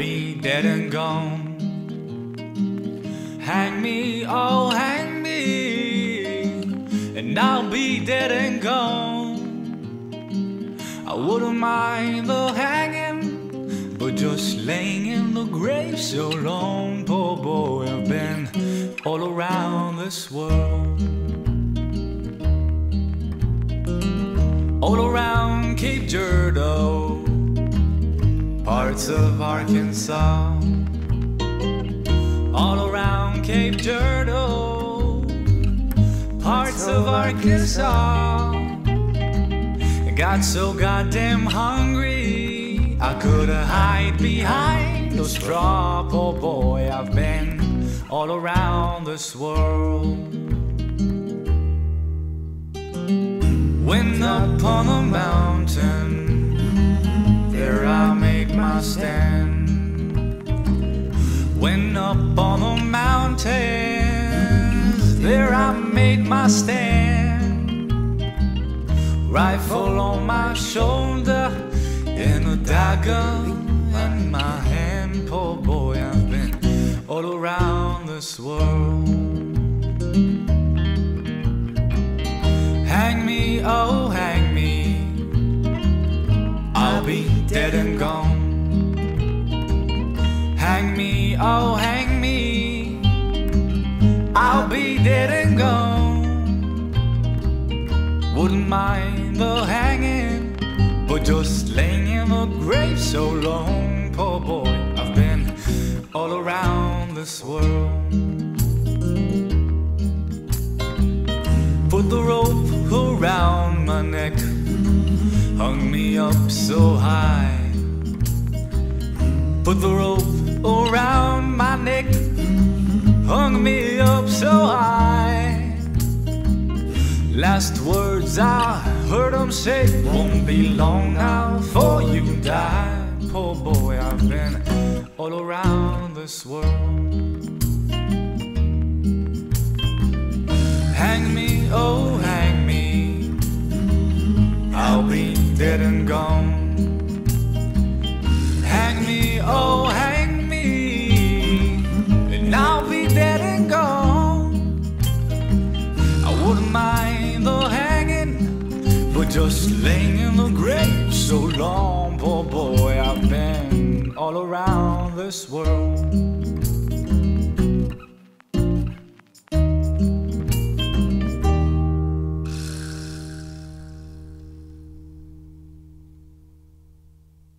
be dead and gone. Hang me, oh, hang me, and I'll be dead and gone. I wouldn't mind the hanging, but just laying in the grave so long, poor boy, I've been all around this world. Parts of Arkansas. All around Cape Girardeau, parts of Arkansas. Got so goddamn hungry, I could hide behind a straw. Poor boy, I've been all around this world. When up on a mountain, stand. When up on the mountains, there I make my stand. Rifle on my shoulder, and a dagger in my hand. Poor boy, I've been all around this world. Wouldn't mind the hanging, but just laying in the grave so long. Poor boy, I've been all around this world. Put the rope around my neck, hung me up so high. Put the rope around my neck, hung me up so high. Last words I heard him say, won't be long now before you die. Poor boy, I've been all around this world. Laying in the grave so long. Poor boy, I've been all around this world.